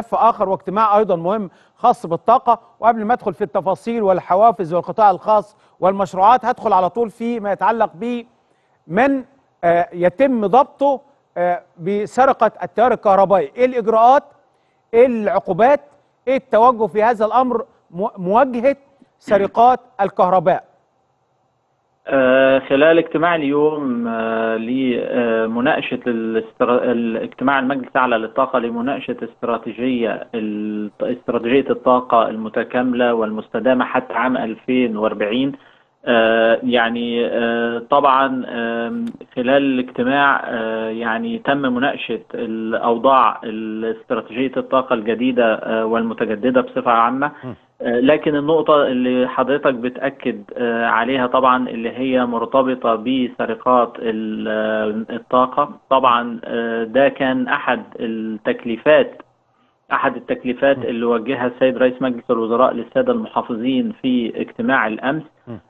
ملف آخر واجتماع أيضا مهم خاص بالطاقة. وقبل ما أدخل في التفاصيل والحوافز والقطاع الخاص والمشروعات هدخل على طول في ما يتعلق ب من آه، يتم ضبطه آه، بسرقة التيار الكهربائي. إيه الإجراءات؟ إيه العقوبات؟ إيه التوجه في هذا الأمر؟ مو- مواجهة سرقات الكهرباء. خلال اجتماع اليوم آه، لمناقشة الاجتماع المجلس الأعلى للطاقة لمناقشة استراتيجية استراتيجية الطاقة المتكاملة والمستدامة حتى عام 2040 آه، يعني آه، طبعا خلال الاجتماع آه، يعني تم مناقشة الأوضاع استراتيجية الطاقة الجديدة آه، والمتجددة بصفة عامة. آه، لكن النقطة اللي حضرتك بتأكد آه، عليها طبعا اللي هي مرتبطة بسرقات ال- آه، الطاقة. طبعا آه، ده كان أحد التكليفات أحد التكليفات اللي وجهها السيد رئيس مجلس الوزراء للسادة المحافظين في اجتماع الأمس.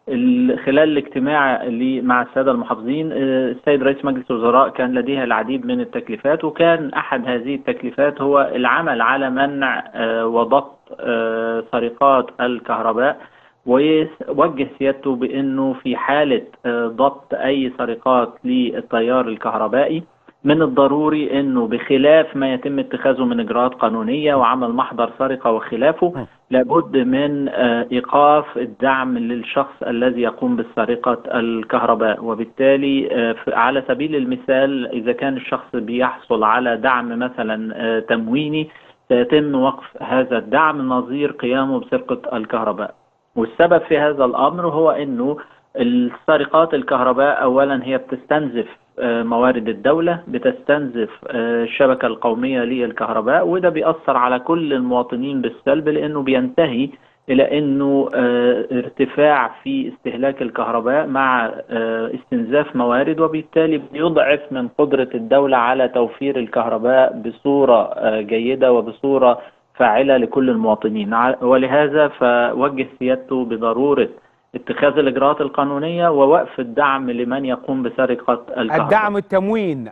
ال- خلال الاجتماع اللي مع السادة المحافظين آه، السيد رئيس مجلس الوزراء كان لديه العديد من التكليفات وكان أحد هذه التكليفات هو العمل على منع آه، وضبط آه، سرقات الكهرباء. ووجه سيادته بأنه في حالة ضبط أي سرقات للتيار الكهربائي. من الضروري إنه بخلاف ما يتم اتخاذه من إجراءات قانونية وعمل محضر سرقة وخلافه لابد من آه، إيقاف الدعم للشخص الذي يقوم بسرقه الكهرباء. وبالتالي آه، على سبيل المثال إذا كان الشخص بيحصل على دعم مثلا آه، تمويني سيتم وقف هذا الدعم نظير قيامه بسرقة الكهرباء. والسبب في هذا الأمر هو إنه السرقات الكهرباء اولا هي بتستنزف موارد الدولة بتستنزف آه، الشبكة القومية للكهرباء وده بيأثر على كل المواطنين بالسلب لأنه بينتهي إلى أنه آه، ارتفاع في استهلاك الكهرباء مع آه، استنزاف موارد وبالتالي بيضعف من قدرة الدولة على توفير الكهرباء بصورة آه، جيدة وبصورة فاعلة لكل المواطنين. ولهذا فوجه سيادته بضرورة اتخاذ الإجراءات القانونية ووقف الدعم لمن يقوم بسرقة الكهرباء. الدعم التموين.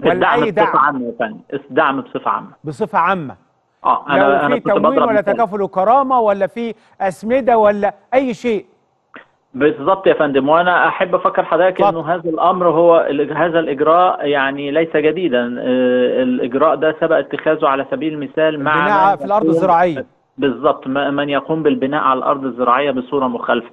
ولا الدعم أي بصفة عامة يا فندم. الدعم بصفة عامة. بصفة عامة. آه أنا أنا في تموين ولا. تكافل وكرامه ولا في أسمدة ولا أي شيء. بالظبط يا فندم. وأنا أحب أفكر حضرتك. إنه هذا الأمر هو هذا الإجراء يعني ليس جديدا. آه، الإجراء ده سبق اتخاذه على سبيل المثال مع في الأرض الزراعية. بالظبط من يقوم بالبناء على الأرض الزراعية بصورة مخالفة.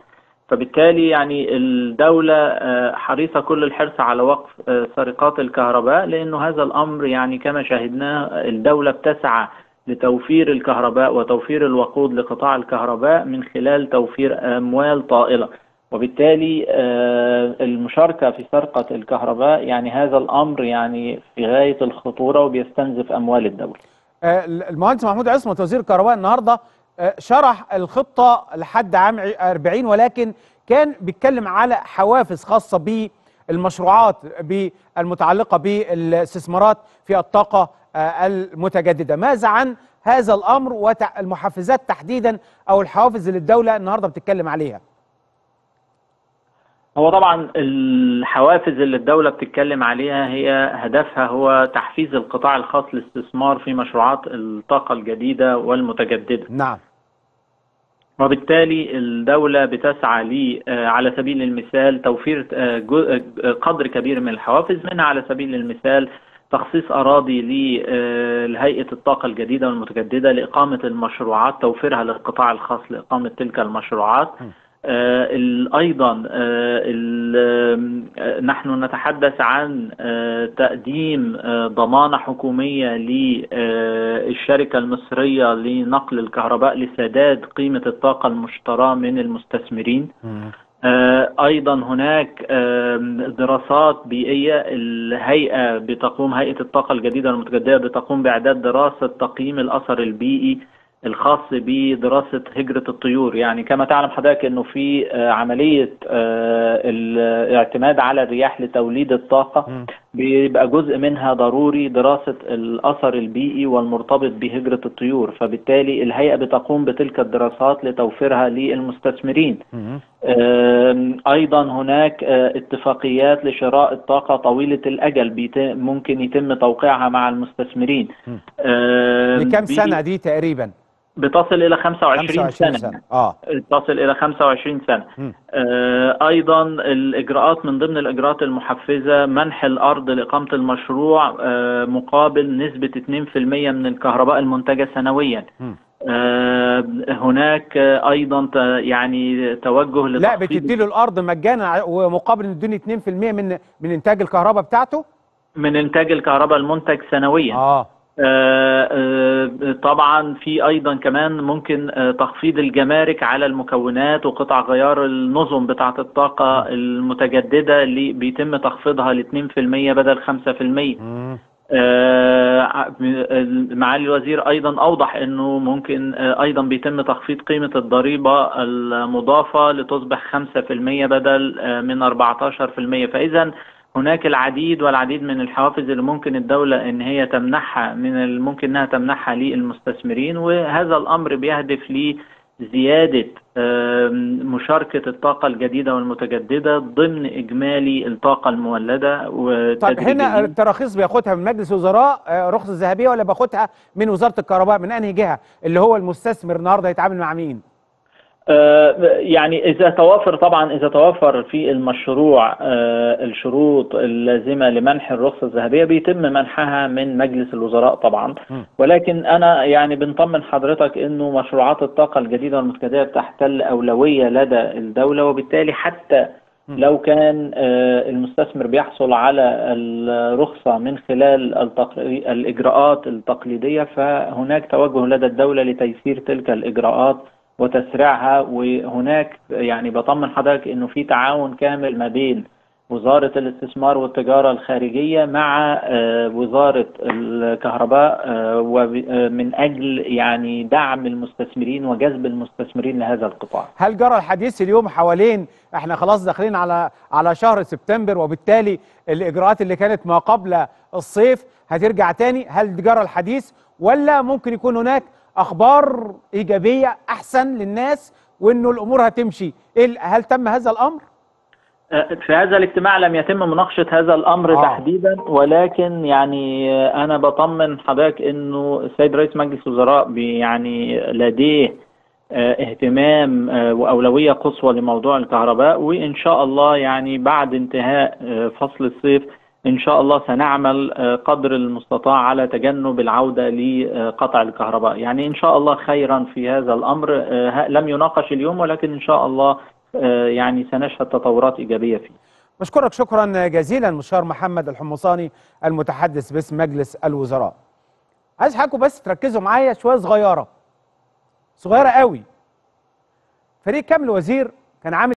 فبالتالي يعني الدولة آه، حريصة كل الحرص على وقف آه، سرقات الكهرباء لأنه هذا الأمر يعني كما شاهدناه الدولة بتسعى لتوفير الكهرباء وتوفير الوقود لقطاع الكهرباء من خلال توفير أموال طائلة. وبالتالي آه، المشاركة في سرقة الكهرباء يعني هذا الأمر يعني في غاية الخطورة وبيستنزف أموال الدولة. آه، المهندس محمود عصمت وزير الكهرباء النهارده آه، شرح الخطة لحد عام 40 ولكن كان بيتكلم على حوافز خاصة بالمشروعات المتعلقه بالاستثمارات في الطاقة آه، المتجددة. ماذا عن هذا الأمر والمحفزات تحديدا أو الحوافز اللي الدولة النهارده بتتكلم عليها؟ هو طبعا الحوافز اللي الدولة بتتكلم عليها هي هدفها هو تحفيز القطاع الخاص للاستثمار في مشروعات الطاقة الجديدة والمتجددة. نعم. وبالتالي الدولة بتسعى ل آه، على سبيل المثال توفير آه، آه، قدر كبير من الحوافز منها على سبيل المثال تخصيص أراضي لهيئة الطاقة الجديدة والمتجددة لإقامة المشروعات توفيرها للقطاع الخاص لإقامة تلك المشروعات. آه، ال- أيضا آه، آه، نحن نتحدث عن آه، تقديم آه، ضمانة حكومية للشركة المصرية لنقل الكهرباء لسداد قيمة الطاقة المشتراه من المستثمرين. آه، أيضا هناك دراسات بيئية الهيئة بتقوم هيئة الطاقة الجديدة والمتجددة بتقوم بإعداد دراسة تقييم الأثر البيئي الخاص بدراسة هجرة الطيور. يعني كما تعلم حضرتك أنه في آه، عملية آه، الاعتماد على الرياح لتوليد الطاقة بيبقى جزء منها ضروري دراسة الأثر البيئي والمرتبط بهجرة الطيور. فبالتالي الهيئة بتقوم بتلك الدراسات لتوفيرها للمستثمرين. أيضا هناك آه، اتفاقيات لشراء الطاقة طويلة الأجل ممكن يتم توقيعها مع المستثمرين. بي- سنة دي تقريبا؟ بتصل إلى 25 25 سنة. سنة. آه. تصل إلى 25 سنة. مم. آه، أيضا الإجراءات من ضمن الإجراءات المحفزة منح الأرض لإقامة المشروع آه، مقابل نسبة 2% من الكهرباء المنتجة سنويا. آه، هناك آه، أيضا ت- يعني توجه لا بتدي له الأرض مجانا ومقابل ان يدوني 2% من من إنتاج الكهرباء بتاعته؟ من إنتاج الكهرباء المنتج سنويا. آه آه، آه، طبعا في أيضا كمان ممكن آه، تخفيض الجمارك على المكونات وقطع غيار النظم بتاعة الطاقة المتجددة اللي بيتم تخفيضها ل 2% بدل 5% مم. آه، معالي الوزير أيضا أوضح إنه ممكن آه، أيضا بيتم تخفيض قيمة الضريبة المضافة لتصبح 5% بدل آه، من 14% فاذا هناك العديد والعديد من الحوافز اللي ممكن الدولة إن هي تمنحها من الممكن إنها تمنحها للمستثمرين وهذا الأمر بيهدف لزيادة آم، مشاركة الطاقة الجديدة والمتجددة ضمن إجمالي الطاقة المولدة طب وتدريجياً. هنا التراخيص بياخدها من مجلس وزراء آه، رخصه ذهبيه ولا باخدها من وزارة الكهرباء من أنهي جهة اللي هو المستثمر النهارده يتعامل مع مين يعني إذا توافر طبعا إذا توفر في المشروع آه، الشروط اللازمة لمنح الرخصة الذهبية بيتم منحها من مجلس الوزراء طبعا. ولكن أنا يعني بنطمن حضرتك إنه مشروعات الطاقة الجديدة والمتجددة بتحتل أولوية لدى الدولة وبالتالي حتى. لو كان آه، المستثمر بيحصل على الرخصة من خلال التق- الإجراءات التقليدية فهناك توجه لدى الدولة لتيسير تلك الإجراءات وتسريعها وهناك يعني بطمن حضرتك إنه في تعاون كامل ما بين وزارة الاستثمار والتجارة الخارجية مع آه، وزارة الكهرباء آه، وب- آه، أجل يعني دعم المستثمرين وجذب المستثمرين لهذا القطاع. هل جرى الحديث اليوم حوالين إحنا خلاص داخلين على على شهر سبتمبر وبالتالي الإجراءات اللي كانت ما قبل الصيف هترجع تاني؟ هل جرى الحديث ولا ممكن يكون هناك أخبار إيجابية أحسن للناس وإنه الأمور هتمشي إيه هل تم هذا الأمر في هذا الاجتماع لم يتم مناقشة هذا الأمر آه. تحديدا ولكن يعني أنا بطمن حضرتك إنه السيد رئيس مجلس الوزراء يعني لديه آه، اهتمام آه، وأولوية قصوى لموضوع الكهرباء وإن شاء الله يعني بعد انتهاء آه، فصل الصيف إن شاء الله سنعمل آه، قدر المستطاع على تجنب العودة لقطع الكهرباء. يعني إن شاء الله خيرا في هذا الأمر. آه، لم يناقش اليوم ولكن إن شاء الله آه، يعني سنشهد تطورات إيجابية فيه. بشكرك شكرا جزيلا مستشار محمد الحمصاني المتحدث باسم مجلس الوزراء. عايز حضراتكم بس تركزوا معايا شوية صغيرة. صغيرة قوي. فريق كامل وزير كان عامل